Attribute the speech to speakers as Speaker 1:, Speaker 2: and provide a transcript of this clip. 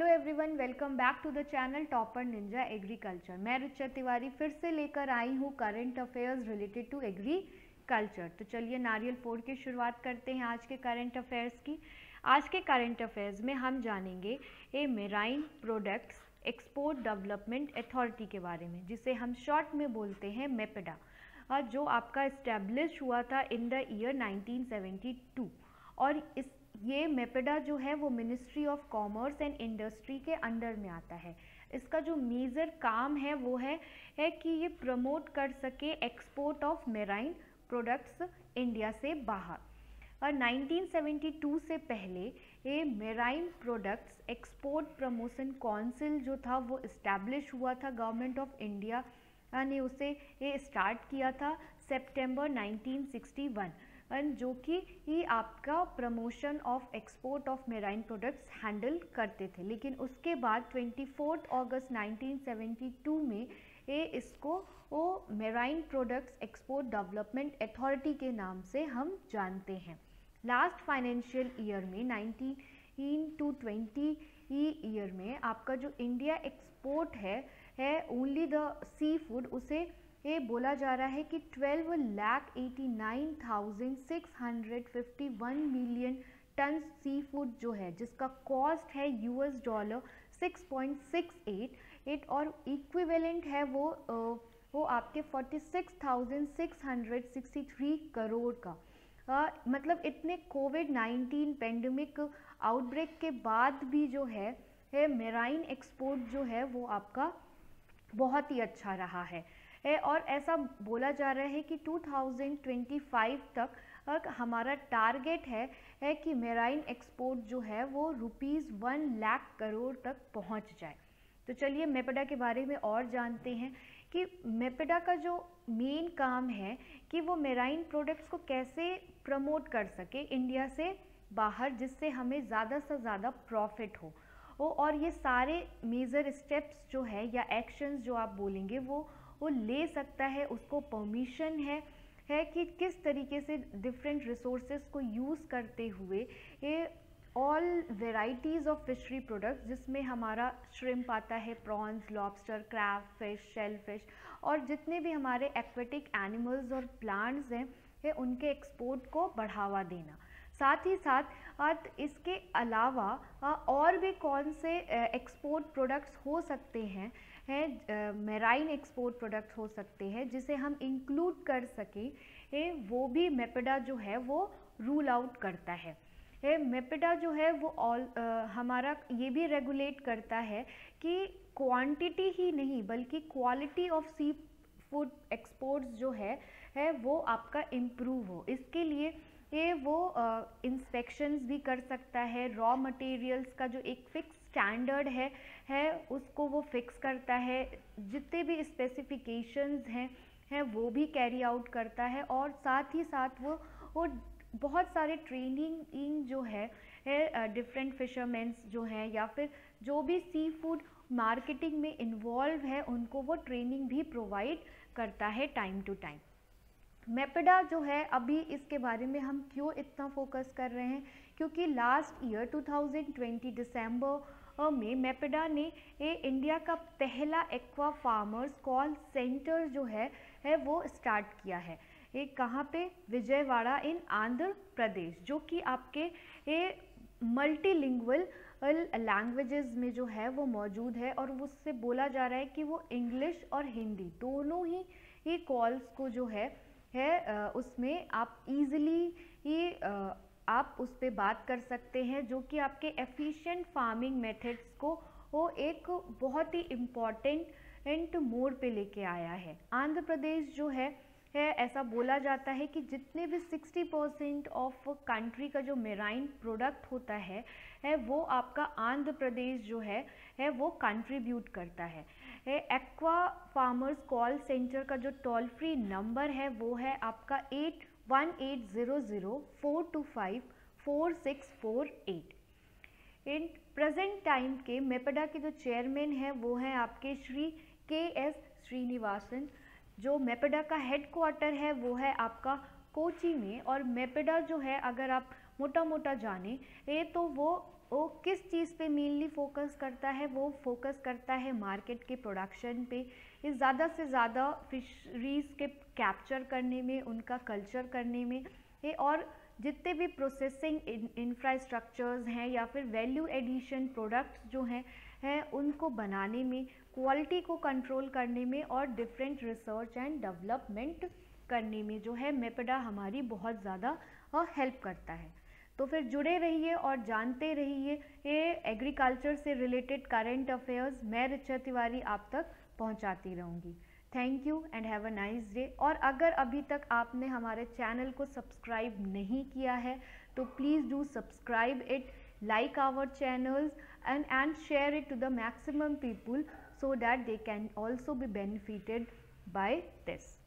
Speaker 1: Hello everyone welcome back to the channel topper ninja agriculture मैं रुचा तिवारी फिर से लेकर आई हूँ current affairs related to agriculture तो चलिए नारियल फोड़ की शुरुआत करते हैं आज के करंट अफेयर्स की। आज के करंट अफेयर्स में हम जानेंगे a marine products export development authority के बारे में, जिसे हम शॉर्ट में बोलते हैं मेपेडा जो आपका इस्टेब्लिश हुआ था इन द ईयर 1972 और इस ये मेपेडा जो है वो ministry of commerce and industry के अंडर में आता है। इसका जो मेजर काम है वो है, है कि ये प्रमोट कर सके export of marine products India से बाहर। और 1972 से पहले ये marine products export promotion council जो था वो इस्टेब्लिश हुआ था। गवर्नमेंट ऑफ़ इंडिया ने उसे ये स्टार्ट किया था सितंबर 1961 जो कि ही आपका promotion of export of marine products handle करते थे। लेकिन उसके बाद ट्वेंटी अगस्त 1972 में ये इसको वो marine products export development authority के नाम से हम जानते हैं। लास्ट फाइनेंशियल ईयर में 19 टू 20 ईयर में आपका जो इंडिया एक्सपोर्ट है है ओनली द सी फ़ूड उसे ये बोला जा रहा है कि twelve lakh eighty nine thousand six hundred fifty one million ton seafood जो है जिसका कॉस्ट है US dollar six point six eight eight और इक्विवेलेंट है वो वो आपके forty six thousand six hundred sixty three crore का। आ, मतलब इतने कोविड नाइन्टीन पेंडेमिक आउटब्रेक के बाद भी जो है, है मेराइन एक्सपोर्ट जो है वो आपका बहुत ही अच्छा रहा है। है और ऐसा बोला जा रहा है कि 2025 तक हमारा टारगेट है है कि मेराइन एक्सपोर्ट जो है वो रुपीज़ वन लाख करोड़ तक पहुँच जाए। तो चलिए मेपेडा के बारे में और जानते हैं कि मेपेडा का जो मेन काम है कि वो मेराइन प्रोडक्ट्स को कैसे प्रमोट कर सके इंडिया से बाहर, जिससे हमें ज़्यादा से ज़्यादा प्रॉफिट हो। और ये सारे मेजर स्टेप्स जो है या एक्शंस जो आप बोलेंगे, वो वो ले सकता है, उसको परमिशन है है कि किस तरीके से डिफरेंट रिसोर्सेज को यूज़ करते हुए ये all varieties of fishery products जिसमें हमारा श्रिम्प आता है prawns lobster crab fish shellfish और जितने भी हमारे एक्वेटिक एनिमल्स और प्लांट्स हैं है उनके एक्सपोर्ट को बढ़ावा देना। साथ ही साथ इसके अलावा और भी कौन से एक्सपोर्ट प्रोडक्ट्स हो सकते हैं हैं मेराइन एक्सपोर्ट प्रोडक्ट हो सकते हैं, जिसे हम इंक्लूड कर सकें वो भी मेपेडा जो है, वो रूल आउट करता है। है मेपेडा जो है, वो ऑल हमारा ये भी रेगुलेट करता है कि क्वांटिटी ही नहीं, बल्कि quality of seafood exports जो है है, वो आपका इम्प्रूव हो। इसके लिए ये वो इंस्पेक्शंस भी कर सकता है रॉ मटेरियल्स का जो एक फिक्स स्टैंडर्ड है है, उसको वो फिक्स करता है। जितने भी स्पेसिफिकेशंस हैं हैं, वो भी कैरी आउट करता है और साथ ही साथ वो वो बहुत सारे ट्रेनिंग जो है डिफरेंट फिशरमैन्स जो हैं या फिर जो भी सी फ़ूड मार्केटिंग में इन्वॉल्व है, उनको वो ट्रेनिंग भी प्रोवाइड करता है टाइम टू टाइम मेपेडा जो है, अभी इसके बारे में हम क्यों इतना फोकस कर रहे हैं? क्योंकि लास्ट ईयर 2020 दिसंबर में मेपेडा ने ए इंडिया का पहला एक्वा फार्मर्स कॉल सेंटर जो है है वो स्टार्ट किया है। ये कहाँ पे? विजयवाड़ा इन आंध्र प्रदेश, जो कि आपके ये मल्टीलिंगुअल लैंग्वेजेस में जो है वो मौजूद है और उससे बोला जा रहा है कि वो इंग्लिश और हिंदी दोनों ही ये कॉल्स को जो है है उसमें आप इजीली ये आप उस पर बात कर सकते हैं जो कि आपके एफिशिएंट फ़ार्मिंग मेथड्स को वो एक बहुत ही इंपॉर्टेंट एंड मोड पे लेके आया है। आंध्र प्रदेश जो है है, ऐसा बोला जाता है कि जितने भी 60 परसेंट ऑफ़ कंट्री का जो मेराइन प्रोडक्ट होता है है, वो आपका आंध्र प्रदेश जो है है, वो कंट्रीब्यूट करता है। एक्वा फार्मर्स कॉल सेंटर का जो टोल फ्री नंबर है, वो है आपका eight one eight zero zero four two five four six four eight in present time के मेपेडा के जो चेयरमैन हैं, वो हैं आपके श्री के एस श्रीनिवासन, जो मेपेडा का हेड क्वार्टर है, वो है आपका कोची में। और मेपेडा जो है, अगर आप मोटा मोटा जाने। ये तो वो वो किस चीज़ पे मेनली फोकस करता है? वो फोकस करता है मार्केट के प्रोडक्शन पे। ये ज़्यादा से ज़्यादा फिशरीज़ के कैप्चर करने में, उनका कल्चर करने में। ये और जितने भी प्रोसेसिंग इंफ्रास्ट्रक्चर्स हैं या फिर वैल्यू एडिशन प्रोडक्ट्स जो हैं हैं उनको बनाने में क्वालिटी को कंट्रोल करने में और डिफरेंट रिसर्च एंड डेवलपमेंट करने में जो है, मेपडा हमारी बहुत ज़्यादा हेल्प करता है। तो फिर जुड़े रहिए और जानते रहिए ये एग्रीकल्चर से रिलेटेड करेंट अफेयर्स मैं रिचा तिवारी आप तक पहुंचाती रहूँगी। Thank you and have a nice day और अगर अभी तक आपने हमारे चैनल को सब्सक्राइब नहीं किया है तो please do subscribe it like our channels and and share it to the maximum people so that they can also be benefited by this.